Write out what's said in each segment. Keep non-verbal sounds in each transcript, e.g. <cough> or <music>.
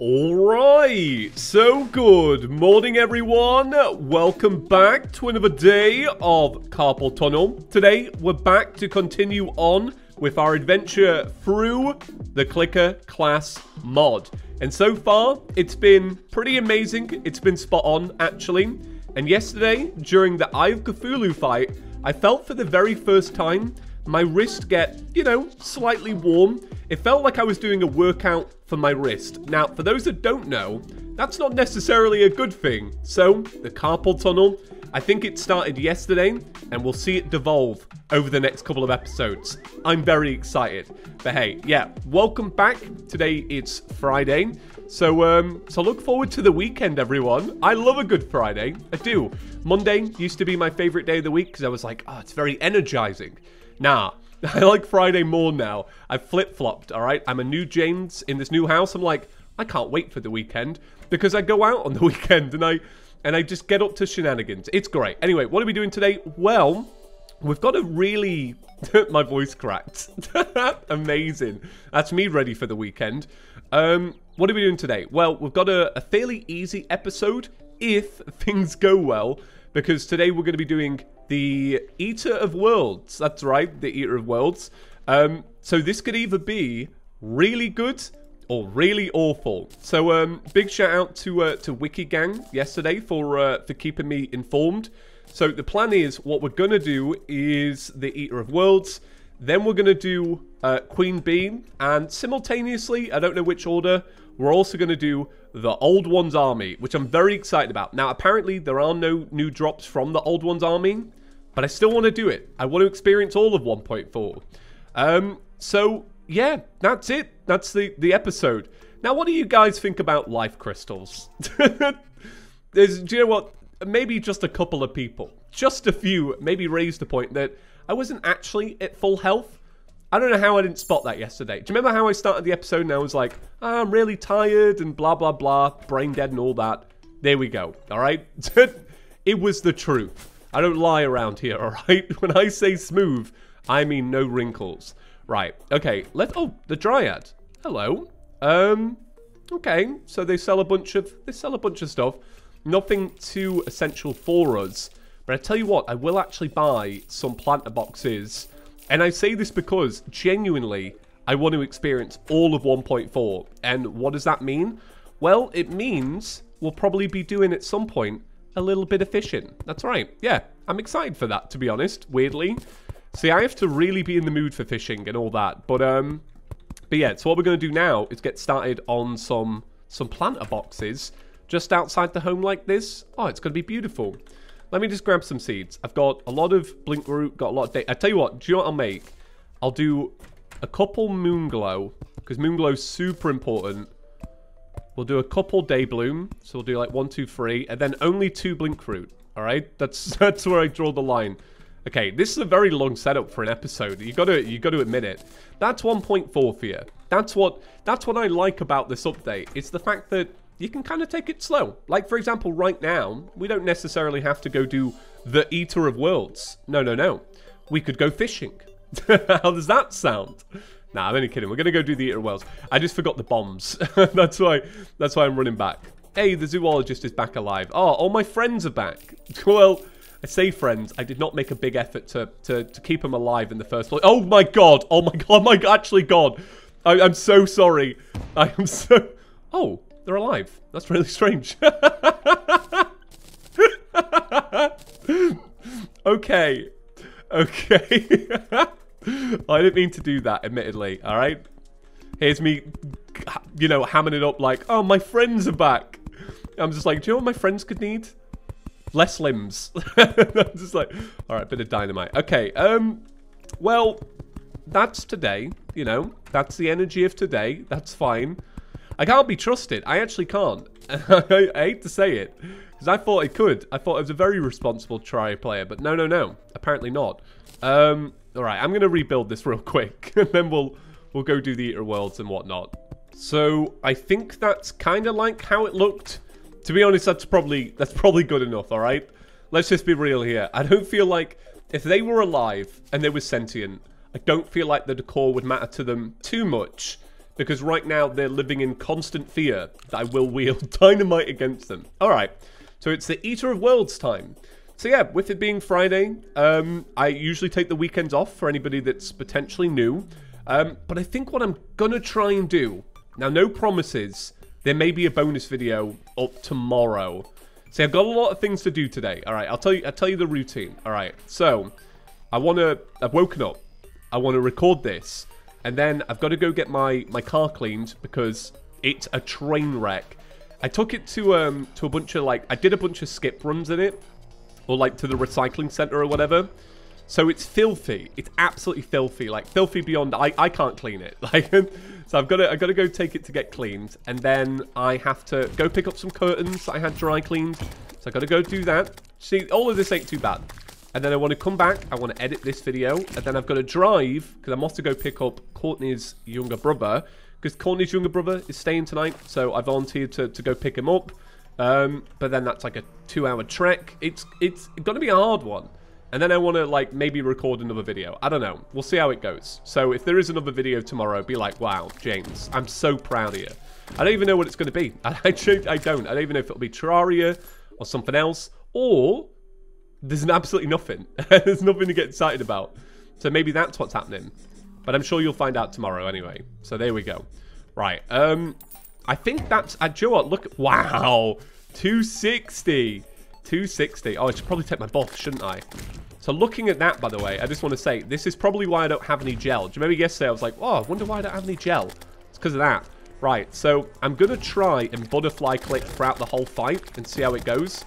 Alright, so good morning everyone. Welcome back to another day of Carpal Tunnel. Today we're back to continue on with our adventure through the Clicker class mod. And so far, it's been pretty amazing. It's been spot on, actually. And yesterday, during the Eye of Cthulhu fight, I felt for the very first time my wrist get, you know, slightly warm. It felt like I was doing a workout for my wrist. Now, for those that don't know, that's not necessarily a good thing. So, the carpal tunnel, I think it started yesterday, and we'll see it devolve over the next couple of episodes. I'm very excited. But hey, yeah, welcome back. Today it's Friday. So um so look forward to the weekend everyone. I love a good Friday. I do. Monday used to be my favorite day of the week cuz I was like, "Oh, it's very energizing." Nah, <laughs> I like Friday more now. I've flip flopped, alright? I'm a new James in this new house. I'm like, I can't wait for the weekend because I go out on the <laughs> weekend and I and I just get up to shenanigans. It's great. Anyway, what are we doing today? Well, we've got a really <laughs> my voice cracked. Amazing. That's me ready for the weekend. Um, what are we doing today? Well, we've got a, a fairly easy episode if things go well, because today we're going to be doing the Eater of Worlds. That's right, the Eater of Worlds. Um, so this could either be really good or really awful. So um, big shout out to uh, to WikiGang yesterday for uh, for keeping me informed. So the plan is what we're gonna do is the Eater of Worlds. Then we're gonna do uh, Queen Bee, and simultaneously, I don't know which order, we're also gonna do the Old Ones Army, which I'm very excited about. Now, apparently there are no new drops from the Old Ones Army, but I still want to do it. I want to experience all of 1.4. Um, so yeah, that's it. That's the the episode. Now, what do you guys think about life crystals? <laughs> There's, do you know what? Maybe just a couple of people, just a few, maybe raised the point that I wasn't actually at full health. I don't know how I didn't spot that yesterday. Do you remember how I started the episode and I was like, oh, I'm really tired and blah, blah, blah, brain dead and all that? There we go, all right? <laughs> it was the truth. I don't lie around here, all right? <laughs> When I say smooth, I mean no wrinkles. Right, okay, let's... oh, the Dryad. Hello. Um, okay, so they sell a bunch of, they sell a bunch of stuff. Nothing too essential for us. But I tell you what, I will actually buy some planter boxes. And I say this because, genuinely, I want to experience all of 1.4. And what does that mean? Well, it means we'll probably be doing at some point a little bit of fishing. That's right. Yeah, I'm excited for that, to be honest, weirdly. See, I have to really be in the mood for fishing and all that. But, um, but yeah, so what we're going to do now is get started on some, some planter boxes just outside the home like this. Oh, it's going to be beautiful. Let me just grab some seeds. I've got a lot of blink root, got a lot of day. I tell you what, do you know what I'll make? I'll do a couple moon glow because moon glow is super important. We'll do a couple day bloom. So we'll do like one, two, three, and then only two blink root. All right, that's <laughs> that's where I draw the line. Okay, this is a very long setup for an episode. You gotta you gotta admit it. That's 1.4 for you. That's what that's what I like about this update. It's the fact that you can kind of take it slow. Like for example, right now, we don't necessarily have to go do the Eater of Worlds. No, no, no. We could go fishing. <laughs> How does that sound? Nah, I'm only kidding. We're gonna go do the Eater Worlds. I just forgot the bombs. <laughs> that's why that's why I'm running back. Hey, the zoologist is back alive. Oh, all my friends are back. <laughs> well, I say friends, I did not make a big effort to, to, to keep them alive in the first place. Oh my god! Oh my god! Oh <laughs> my actually god! I, I'm so sorry. I am so... Oh, they're alive. That's really strange. okay. Okay. I didn't mean to do that, admittedly, alright? Here's me, you know, hamming it up like, oh, my friends are back. I'm just like, do you know what my friends could need? less limbs. <laughs> I'm just like, all right, bit of dynamite. Okay, um, well, that's today, you know, that's the energy of today. That's fine. I can't be trusted. I actually can't. <laughs> I hate to say it, because I thought it could. I thought it was a very responsible try player, but no, no, no. Apparently not. Um, all right, I'm going to rebuild this <laughs> real quick, and then we'll, we'll go do the Eater Worlds and whatnot. So I think that's kind of like how it looked to be honest, that's probably that's probably good enough, alright? Let's just be real here. I don't feel like if they were alive and they were sentient, I don't feel like the decor would matter to them too much because right now they're living in constant fear that I will <laughs> wield dynamite against them. All right, so it's the Eater of Worlds time. So yeah, with it being Friday, um, I usually take the weekends off for anybody that's potentially new. Um, but I think what I'm going to try and do, now no promises, there may be a bonus video up tomorrow. See, I've got a lot of things to do today. All right, I'll tell you. I'll tell you the routine. All right, so I want to. I've woken up. I want to record this, and then I've got to go get my my car cleaned because it's a train wreck. I took it to um to a bunch of like I did a bunch of skip runs in it, or like to the recycling center or whatever. So it's filthy. It's absolutely filthy. Like filthy beyond. I I can't clean it. <laughs> Like. So I've got to I've got to go take it to get cleaned, and then I have to go pick up some curtains I had dry cleaned. So I've got to go do that. See, all of this ain't too bad. And then I want to come back, I want to edit this video, and then I've got to drive, because I'm off to go pick up Courtney's younger brother, because Courtney's younger brother is staying tonight, so I volunteered to, to go pick him up. Um, but then that's like a two-hour trek. It's it's going to be a hard one. And then I want to, like, maybe record another video. I don't know. We'll see how it goes. So if there is another video tomorrow, be like, wow, James, I'm so proud of you. I don't even know what it's going to be. <laughs> I, I don't. I don't even know if it'll be Terraria or something else. Or there's absolutely nothing. <laughs> there's nothing to get excited about. So maybe that's what's happening. But I'm sure you'll find out tomorrow anyway. So there we go. Right. Um, I think that's... Uh, do you know what? Look. Wow. 260. 260. Oh, I should probably take my buff, shouldn't I? So looking at that, by the way, I just want to say, this is probably why I don't have any gel. Do you remember yesterday I was like, oh, I wonder why I don't have any gel. It's because of that. Right, so I'm going to try and butterfly click throughout the whole fight and see how it goes.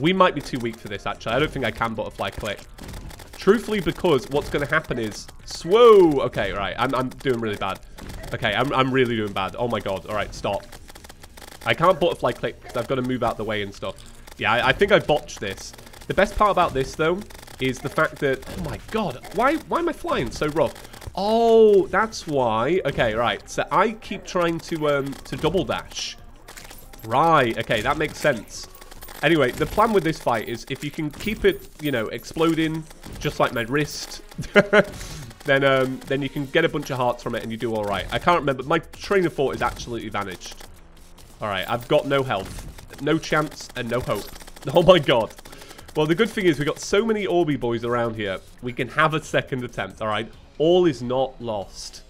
We might be too weak for this, actually. I don't think I can butterfly click. Truthfully, because what's going to happen is... Whoa! Okay, right. I'm, I'm doing really bad. Okay, I'm, I'm really doing bad. Oh my god. All right, stop. I can't butterfly click because I've got to move out the way and stuff. Yeah, I, I think I botched this. The best part about this, though, is the fact that... Oh, my God. Why, why am I flying so rough? Oh, that's why. Okay, right. So I keep trying to, um, to double dash. Right. Okay, that makes sense. Anyway, the plan with this fight is if you can keep it, you know, exploding, just like my wrist, <laughs> then um, then you can get a bunch of hearts from it and you do all right. I can't remember. My train of thought is absolutely vanished. All right, I've got no health, no chance, and no hope. <laughs> Oh my god. Well, the good thing is we've got so many Orby boys around here, we can have a second attempt, all right? All is not lost,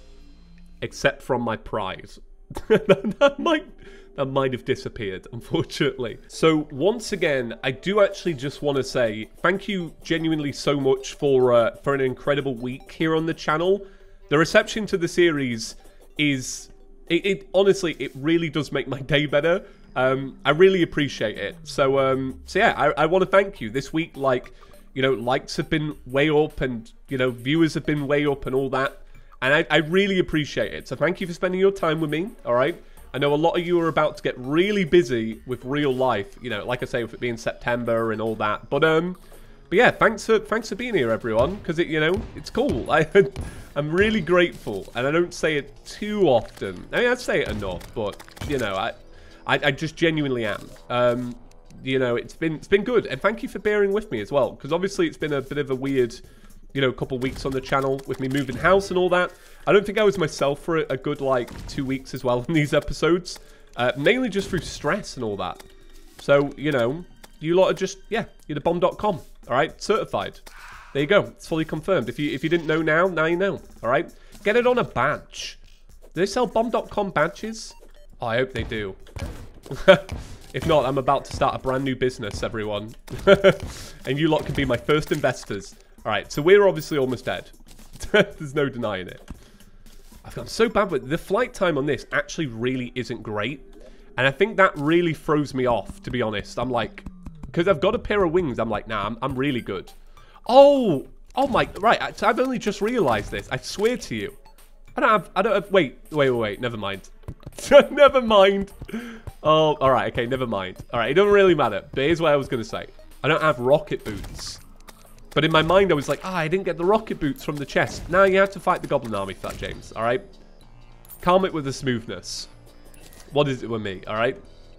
except from my prize. <laughs> that might that might have disappeared, unfortunately. So once again, I do actually just want to say thank you genuinely so much for uh, for an incredible week here on the channel. The reception to the series is it, it honestly it really does make my <laughs> day better um, I really appreciate it. So, um, so yeah, I, I want to thank you this week. Like, you know, likes have been way up, and you know, viewers have been way up, and all that. And I, I really appreciate it. So, thank you for spending your time with me. All right. I know a lot of you are about to get really busy with real life. You know, like I say, with it being September and all that. But um, but yeah, thanks for thanks for being here, everyone. Because it, you know, it's cool. <laughs> I, I'm really grateful, and I don't say it too often. I mean, I say it enough, but you know, I I, I just genuinely am. Um, you know, it's been it's been good, and thank you for bearing with me as well, because obviously it's been a bit of a weird, you know, a couple weeks on the channel with me moving house and all that. I don't think I was myself for a, a good like two weeks as well <laughs> in these episodes, uh, mainly just through stress and all that. So you know, you lot are just yeah, you're the bomb.com, all right, certified. There you go, it's fully confirmed. If you if you didn't know now, now you know. All right, get it on a badge. Do they sell bomb.com badges? Oh, I hope they do. <laughs> if not, I'm about to start a brand new business, everyone. <laughs> and you lot can be my first investors. Alright, so we're obviously almost dead. <laughs> There's no denying it. I've gone so bad with... The flight time on this actually really isn't great. And I think that really throws me off, to be honest. I'm like... Because I've got a pair of wings, I'm like, nah, I'm, I'm really good. Oh! Oh my... Right, so I've only just realised this. I swear to you. I don't have... I don't have... Wait, wait, wait, wait. Never mind. <laughs> never mind. Oh, all right. Okay, never mind. All right, it doesn't really matter. But here's what I was going to say. I don't have rocket boots. But in my mind, I was like, ah, I didn't get the rocket boots from the chest. Now you have to fight the Goblin Army for that, James. All right? Calm it with the smoothness. What is it with me? All right?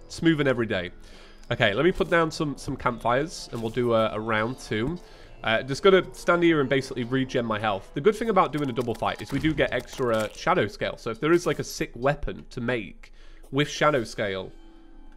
Smoothing every day. Okay, let me put down some, some campfires, and we'll do a, a round two. Uh, just gonna stand here and basically regen my health. The good thing about doing a double fight is we do get extra shadow scale. So if there is like a sick weapon to make with shadow scale,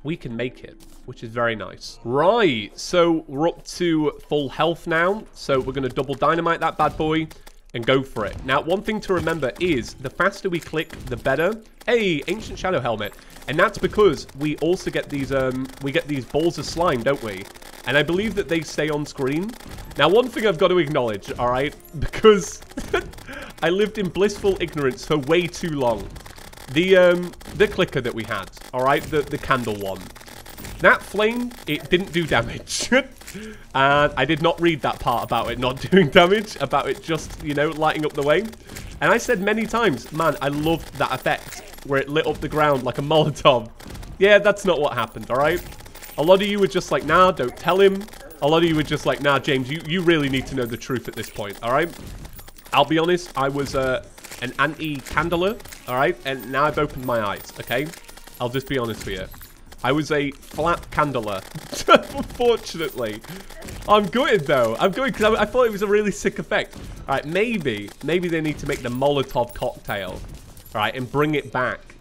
we can make it, which is very nice. Right, so we're up to full health now. So we're gonna double dynamite that bad boy and go for it. Now, one thing to remember is the faster we click, the better. Hey, Ancient Shadow Helmet. And that's because we also get these, um, we get these balls of slime, don't we? And I believe that they stay on screen. Now, one thing I've got to acknowledge, all right, <laughs> because <laughs> I lived in blissful ignorance for way too long. The, um, the clicker that we had, all right, the, the candle one. That flame, it didn't do damage. <laughs> and I did not read that part about it not <laughs> doing damage, about it just, you know, lighting up the way. And I said many times, man, I loved that effect where it lit up the ground like a Molotov. Yeah, that's not what happened, all right? A lot of you were just like, nah, don't tell him. A lot of you were just like, nah, James, you, you really need to know the truth at this point, all right? I'll be honest, I was uh, an anti-candler, all right? And now I've opened my eyes, okay? I'll just be honest with you. I was a flat candler, <laughs> unfortunately. I'm gutted, though. I'm gutted because I, I, thought it was a really sick effect. All right, maybe, maybe they need to make the Molotov cocktail, all right, and bring it back.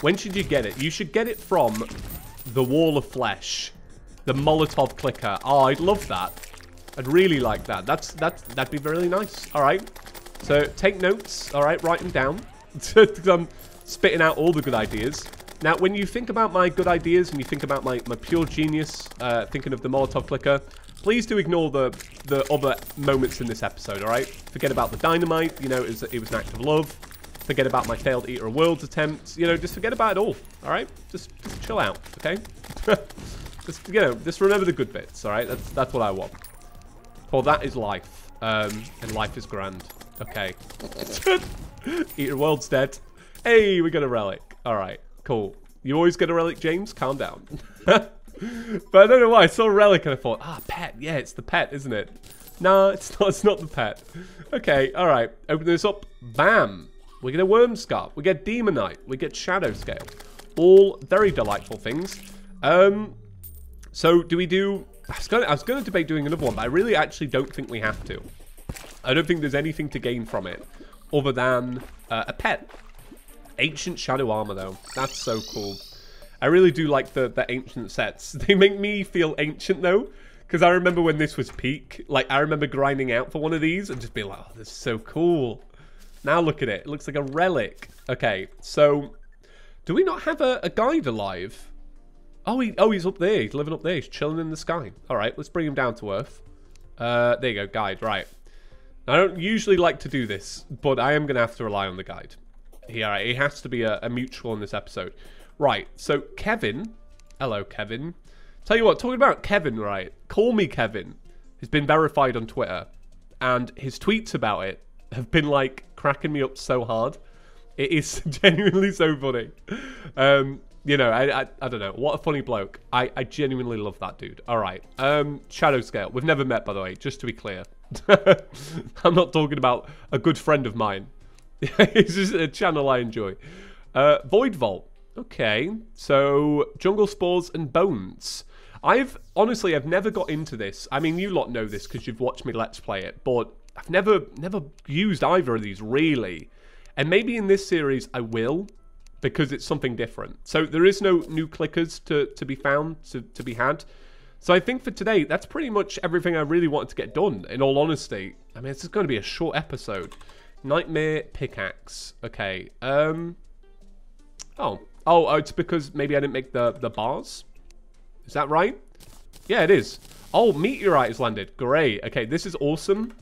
When should you get it? You should get it from the Wall of Flesh. The Molotov clicker. Oh, I'd love that. I'd really like that. That's that. That'd be really nice. All right. So take notes. All right, write them down. <laughs> Because I'm spitting out all the good ideas. Now, when you think about my good ideas and you think about my, my pure genius, uh, thinking of the Molotov clicker, please do ignore the the other moments in this episode. All right. Forget about the dynamite. You know, it was, it was an act of love. Forget about my failed Eater of Worlds attempts. You know, just forget about it all. All right. Just just chill out. Okay. <laughs> just you know, just remember the good bits. All right. That's that's what I want. For that is life, um, and life is grand. Okay. <laughs> Of Worlds dead. Hey, we got a relic. All right. Cool. You always get a relic, James? Calm down. <laughs> but I don't know why. I saw a relic and I thought, ah, pet. Yeah, it's the pet, isn't it? No, it's not. It's not the pet. Okay, all right. Open this up. Bam. We get a worm scarf. We get demonite. We get shadow scale. All very delightful things. Um, so do we do? I was, was gonna debate doing another one, but I really actually don't think we have to. I don't think there's anything to gain from it other than uh, a pet. Ancient Shadow Armor, though. That's so cool. I really do like the, the ancient sets. <laughs> They make me feel ancient, though. Because I remember when this was peak. Like, I remember grinding out for one of these and just being like, oh, this is so cool. Now look at it. It looks like a relic. Okay, so... Do we not have a, a guide alive? Oh, he, oh, he's up there. He's living up there. He's chilling in the sky. All right, let's bring him down to Earth. Uh, there you go, guide. Right. I don't usually like to do this, but I am going to have to rely on the guide. Yeah, it has to be a, a mutual in this episode. Right, so Kevin. Hello, Kevin. Tell you what, talking about Kevin, right? Call me Kevin. He's been verified on Twitter. And his tweets about it have been like cracking me up so hard. It is <laughs> genuinely so funny. Um, you know, I, I, I don't know. What a funny bloke. I, I genuinely love that dude. All right. Um, Shadow Scale. We've never met, by the way, just to be clear. <laughs> I'm not talking about a good friend of mine. <laughs> it's just a channel I enjoy. Uh, Void Vault. Okay, so Jungle Spores and Bones. I've honestly, I've never got into this. I mean, you lot know this because you've watched me let's play it, but I've never, never used either of these really. And maybe in this series I will, because it's something different. So there is no new clickers to, to be found, to, to be had. So I think for today, that's pretty much everything I really wanted to get done, in all honesty. I mean, this is going to be a short episode. Nightmare pickaxe. Okay. Um. Oh. Oh, oh, it's because maybe I didn't make the, the bars? Is that right? Yeah, it is. Oh, meteorite has landed. Great. Okay, this is awesome.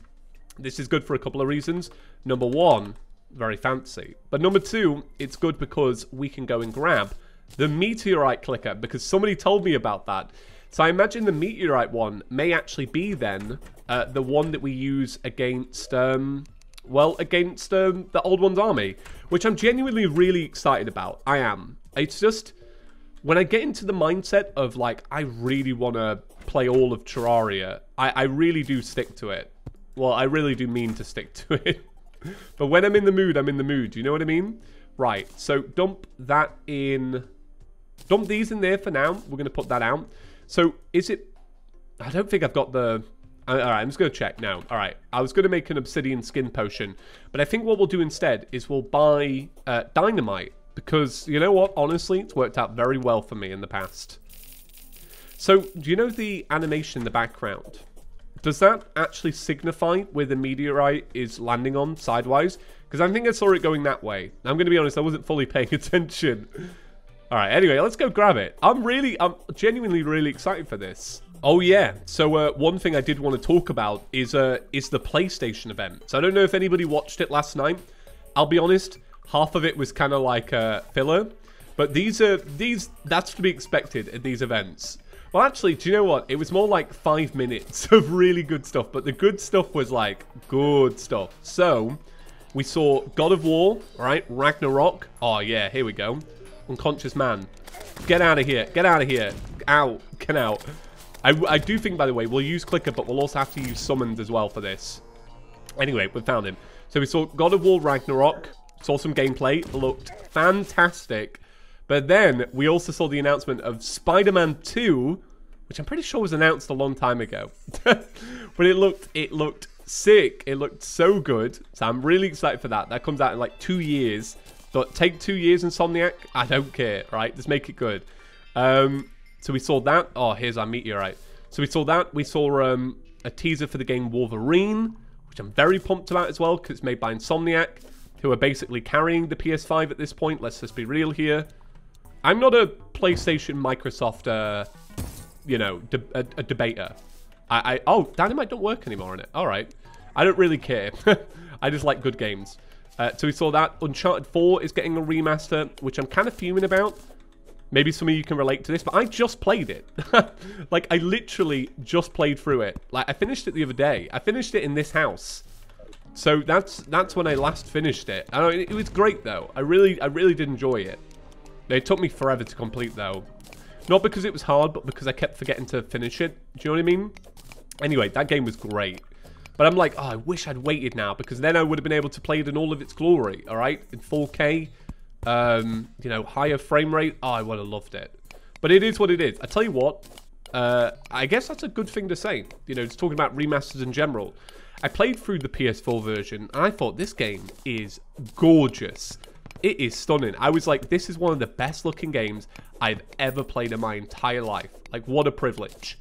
This is good for a couple of reasons. Number one, very fancy. But number two, it's good because we can go and grab the meteorite clicker because somebody told me about that. So I imagine the meteorite one may actually be then uh, the one that we use against um, well, against um, the Old One's army, which I'm genuinely really excited about. I am. It's just, when I get into the mindset of, like, I really want to play all of Terraria, I, I really do stick to it. Well, I really do mean to stick <laughs> to it. but when I'm in the mood, I'm in the mood. You know what I mean? Right, so dump that in... Dump these in there for now. We're going to put that out. So, is it... I don't think I've got the all right, I'm just going to check now. All right, I was going to make an obsidian skin potion, but I think what we'll do instead is we'll buy uh, dynamite because you know what? Honestly, it's worked out very well for me in the past. So, do you know the animation in the background? Does that actually signify where the meteorite is landing on sidewise? Because I think I saw it going that way. I'm going to be honest, I wasn't fully <laughs> paying attention. All right, anyway, let's go grab it. I'm really, I'm genuinely really excited for this. Oh yeah, so uh, one thing I did want to talk about is uh, is the PlayStation event. So I don't know if anybody watched it last night. I'll be honest, half of it was kind of like uh, filler, but these are these that's to be expected at these events. Well, actually, do you know what? It was more like five minutes <laughs> of really good stuff, but the good stuff was like good stuff. So we saw God of War, right? Ragnarok. Oh yeah, here we go. Unconscious man. Get out of here. Get out of here. Out. Get out. I, I do think, by the way, we'll use Clicker, but we'll also have to use Summoned as well for this. Anyway, we found him. So we saw God of War Ragnarok. Saw some gameplay. Looked fantastic. But then we also saw the announcement of Spider-Man 2, which I'm pretty sure was announced a long time ago. <laughs> but it looked it looked sick. It looked so good. So I'm really excited for that. That comes out in like two years. But take two years, Insomniac. I don't care, right? Just make it good. Um, so we saw that. Oh, here's our meteorite. So we saw that. We saw um, a teaser for the game Wolverine, which I'm very pumped about as well because it's made by Insomniac, who are basically carrying the PS5 at this point. Let's just be real here. I'm not a PlayStation Microsoft, uh, you know, de a, a, debater. I, I oh, Dynamite don't work anymore on it. All right, I don't really care. <laughs> I just like good games. Uh, so we saw that Uncharted 4 is getting a remaster, which I'm kind of fuming about Maybe some of you can relate to this, but I just played it. <laughs> like, I literally just played through it. Like, I finished it the other day. I finished it in this house. So that's that's when I last finished it. I it, it was great, though. I really, I really did enjoy it. It took me forever to complete, though. Not because it was hard, but because I kept forgetting to finish it. Do you know what I mean? Anyway, that game was great. But I'm like, oh, I wish I'd waited now, because then I would have been able to play it in all of its glory, all right? In 4K, um, you know, higher frame rate. Oh, I would have loved it. But it is what it is. I tell you what, uh, I guess that's a good thing to say. You know, just talking about remasters in general. I played through the PS4 version, and I thought this game is gorgeous. It is stunning. I was like, this is one of the best looking games I've ever played in my entire life. Like, what a privilege.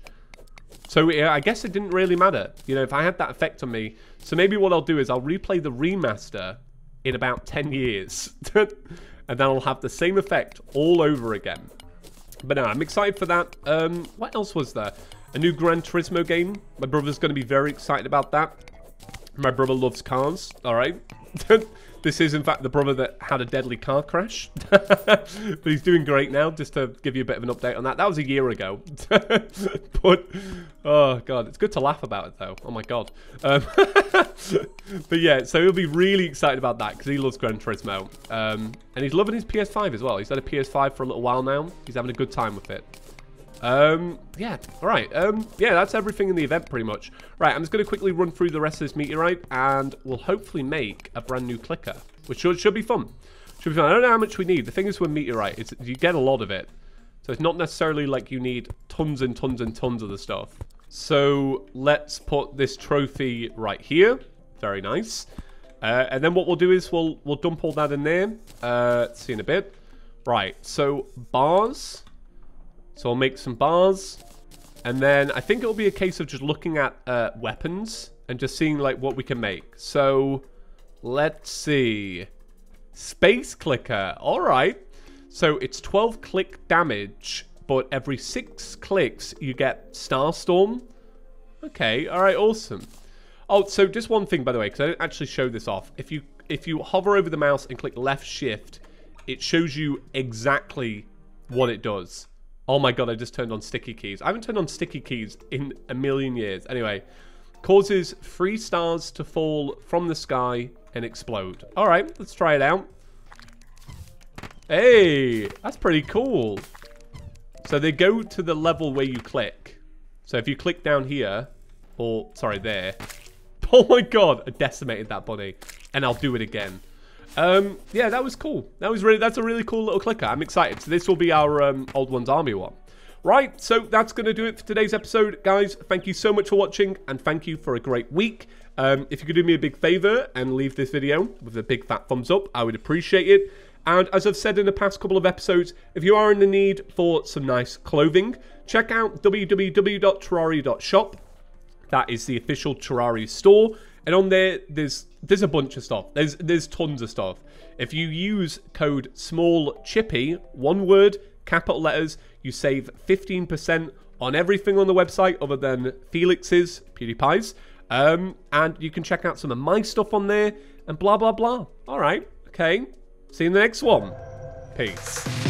So I guess it didn't really matter, you know, if I had that effect on me. So maybe what I'll do is I'll replay the remaster in about 10 years. <laughs> and then I'll have the same effect all over again. But no, I'm excited for that. Um, what else was there? A new Gran Turismo game. My brother's going to be very excited about that. My brother loves cars, alright? <laughs> This is, in fact, the brother that had a deadly car crash. <laughs> but he's doing great now, just to give you a bit of an update on that. That was a year ago. <laughs> but, oh, God, it's good to laugh about it, though. Oh, my God. Um, but, yeah, so he'll be really excited about that, because he loves Gran Turismo. Um, and he's loving his PS5 as well. He's had a PS5 for a little while now. He's having a good time with it. Um, yeah, all right. Um, yeah, that's everything in the event pretty much. Right, I'm just going to quickly run through the rest of this meteorite and we'll hopefully make a brand new clicker, which should, should be fun. Should be fun. I don't know how much we need. The thing is with meteorite, it's, you get a lot of it. So it's not necessarily like you need tons and tons and tons of the stuff. So let's put this trophy right here. Very nice. Uh, and then what we'll do is we'll we'll dump all that in there. Uh, see in a bit. Right, so bars. So I'll make some bars. And then I think it'll be a case of just looking at uh, weapons and just seeing like what we can make. So let's see. Space clicker. All right. So it's 12 click damage, but every six clicks you get Starstorm. Okay. All right. Awesome. Oh, so just one thing by the way, because I didn't actually show this off. If you if you hover over the mouse and click left shift, it shows you exactly what it does. Oh my god, I just turned on sticky keys. I haven't turned on sticky keys in a million years. Anyway, causes three stars to fall from the sky and explode. All right, let's try it out. Hey, that's pretty cool. So they go to the level where you click. So if you click down here, or sorry, there. <laughs> Oh my god, I decimated that bunny. And I'll do it again. Um, yeah, that was cool. That was really, that's a really cool little clicker. I'm excited. So this will be our um, Old Ones Army one. Right, so that's going to do it for today's episode. Guys, thank you so much for watching, and thank you for a great week. Um, if you could do me a big favor and leave this video with a big fat thumbs up, I would appreciate it. And as I've said in the past couple of episodes, if you are in the need for some nice clothing, check out www.terraria.shop. That is the official Terraria store. And on there, there's there's a bunch of stuff. There's there's tons of stuff. If you use code small chippy, one word, capital letters, you save 15% on everything on the website other than Felix's, PewDiePie's. Um, and you can check out some of my stuff on there and blah blah blah. All right, okay. See you in the next one. Peace.